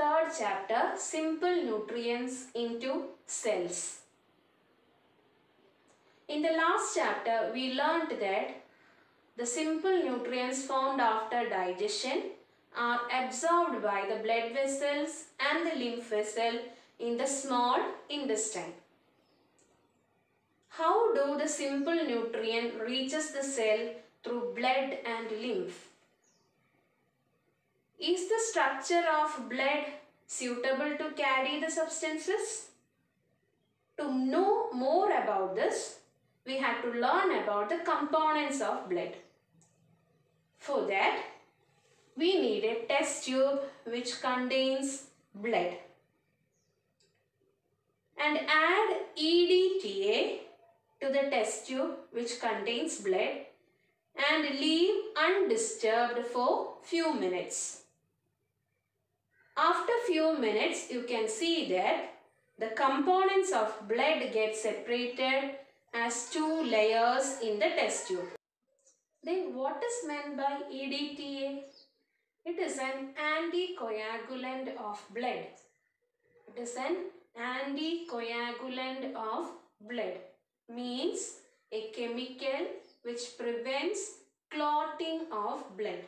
third chapter Simple Nutrients into Cells. In the last chapter, we learnt that the simple nutrients formed after digestion are absorbed by the blood vessels and the lymph vessel in the small intestine. How do the simple nutrient reaches the cell through blood and lymph? Is the structure of blood suitable to carry the substances? To know more about this, we have to learn about the components of blood. For that, we need a test tube which contains blood. And add EDTA to the test tube which contains blood and leave undisturbed for few minutes. Few minutes, you can see that the components of blood get separated as two layers in the test tube. Then what is meant by EDTA? It is an anticoagulant of blood. It is an anticoagulant of blood. Means a chemical which prevents clotting of blood.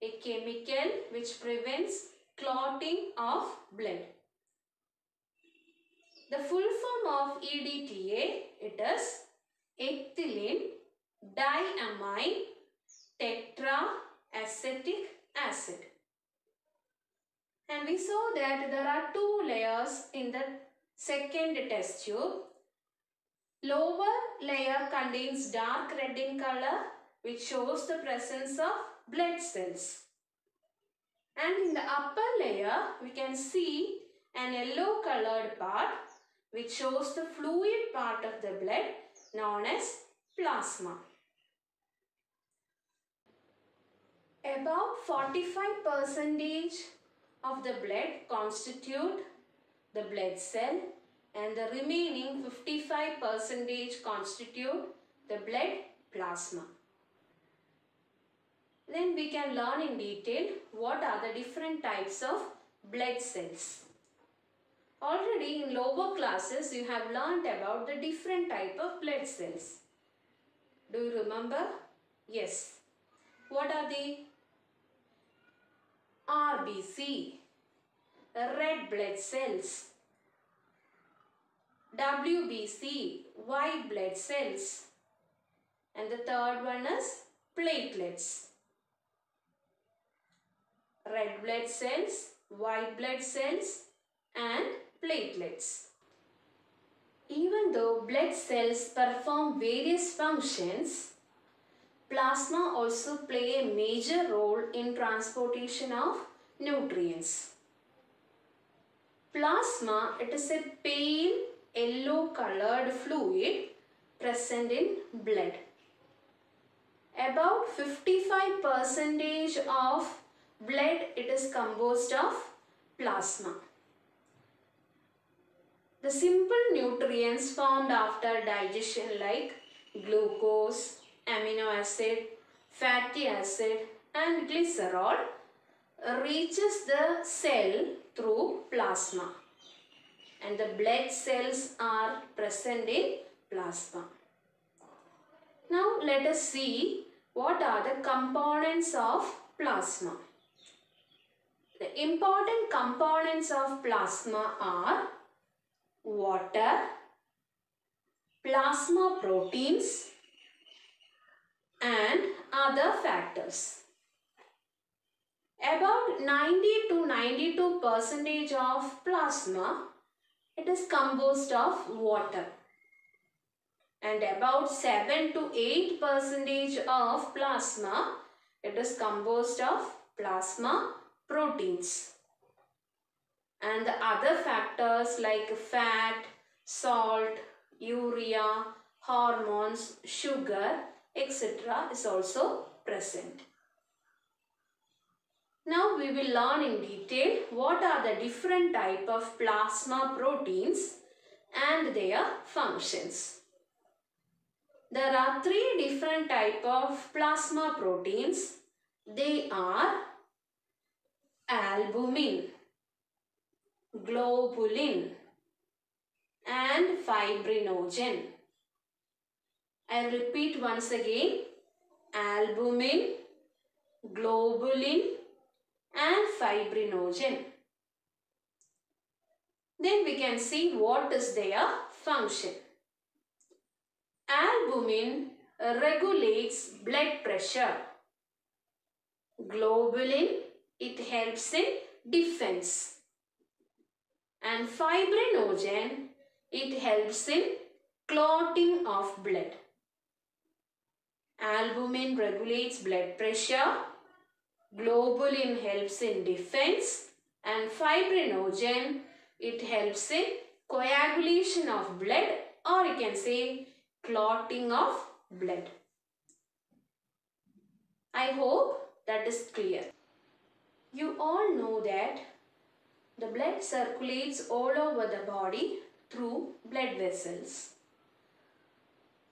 A chemical which prevents clotting of blood. The full form of EDTA, it is ethylene diamine tetraacetic acid. And we saw that there are two layers in the second test tube. Lower layer contains dark red in color which shows the presence of blood cells. And in the upper layer we can see an yellow colored part which shows the fluid part of the blood known as plasma. About 45 percentage of the blood constitute the blood cell and the remaining 55 percentage constitute the blood plasma. Then we can learn in detail what are the different types of blood cells. Already in lower classes you have learnt about the different type of blood cells. Do you remember? Yes. What are the RBC, red blood cells. WBC, white blood cells. And the third one is platelets. Red blood cells, white blood cells and platelets. Even though blood cells perform various functions, plasma also play a major role in transportation of nutrients. Plasma, it is a pale yellow colored fluid present in blood. About 55 percentage of blood it is composed of plasma. The simple nutrients formed after digestion like glucose, amino acid, fatty acid and glycerol reaches the cell through plasma and the blood cells are present in plasma. Now let us see what are the components of plasma. The important components of plasma are water, plasma proteins and other factors. About 90 to 92 percentage of plasma it is composed of water and about 7 to 8 percentage of plasma it is composed of plasma proteins and the other factors like fat, salt, urea, hormones, sugar, etc. is also present. Now we will learn in detail what are the different type of plasma proteins and their functions. There are three different type of plasma proteins. They are albumin. globulin and fibrinogen. I repeat once again albumin, globulin and fibrinogen. Then we can see what is their function. Albumin regulates blood pressure. Globulin, it helps in defense. And fibrinogen, it helps in clotting of blood. Albumin regulates blood pressure. Globulin helps in defense. And fibrinogen, it helps in coagulation of blood or you can say clotting of blood. I hope that is clear. You all know that the blood circulates all over the body through blood vessels.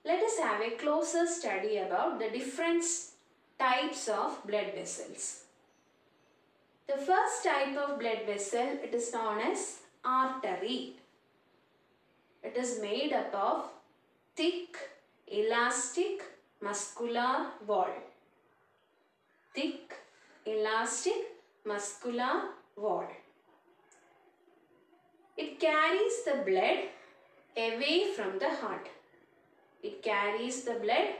Let us have a closer study about the different types of blood vessels. The first type of blood vessel it is known as artery. It is made up of thick, elastic, muscular wall. Thick, elastic, muscular wall. It carries the blood away from the heart. It carries the blood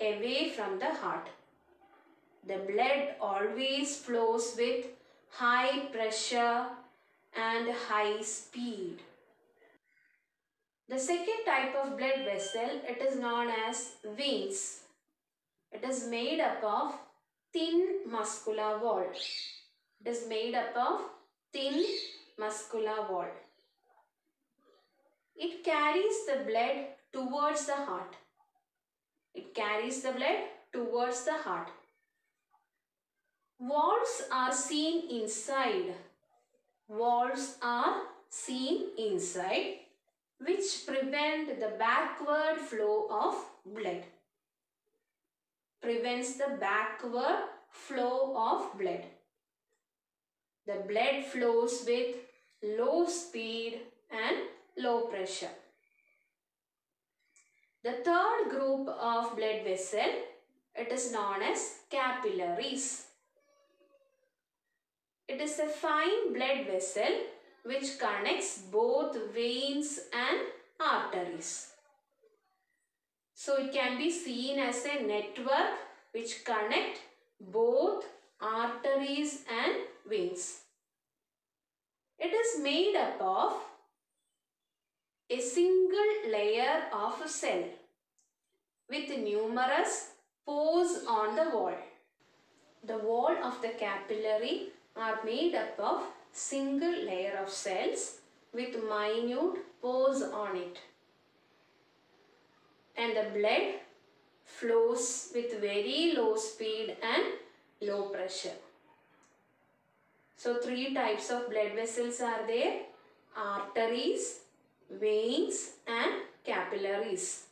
away from the heart. The blood always flows with high pressure and high speed. The second type of blood vessel, it is known as veins. It is made up of thin muscular wall. Is made up of thin muscular wall. It carries the blood towards the heart. It carries the blood towards the heart. Walls are seen inside. Walls are seen inside which prevent the backward flow of blood. Prevents the backward flow of blood. The blood flows with low speed and low pressure. The third group of blood vessel, it is known as capillaries. It is a fine blood vessel which connects both veins and arteries. So it can be seen as a network which connect both arteries and. It is made up of a single layer of a cell with numerous pores on the wall. The wall of the capillary are made up of single layer of cells with minute pores on it. And the blood flows with very low speed and low pressure. So three types of blood vessels are there. Arteries, veins and capillaries.